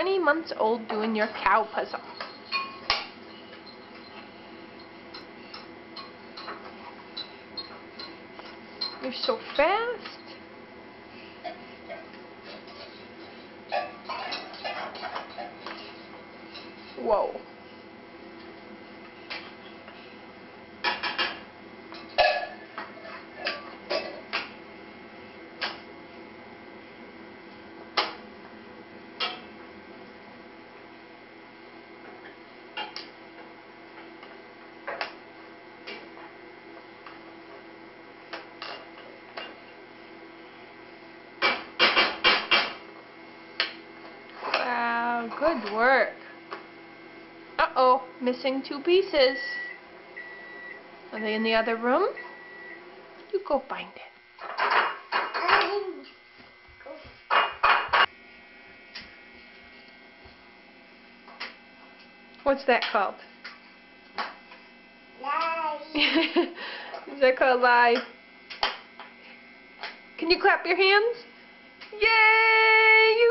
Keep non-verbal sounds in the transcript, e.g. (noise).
20 months old doing your cow puzzle. You're so fast. Whoa. Good work. Uh-oh, missing two pieces. Are they in the other room? You go find it. What's that called? (laughs) Is that called live? Can you clap your hands? Yay!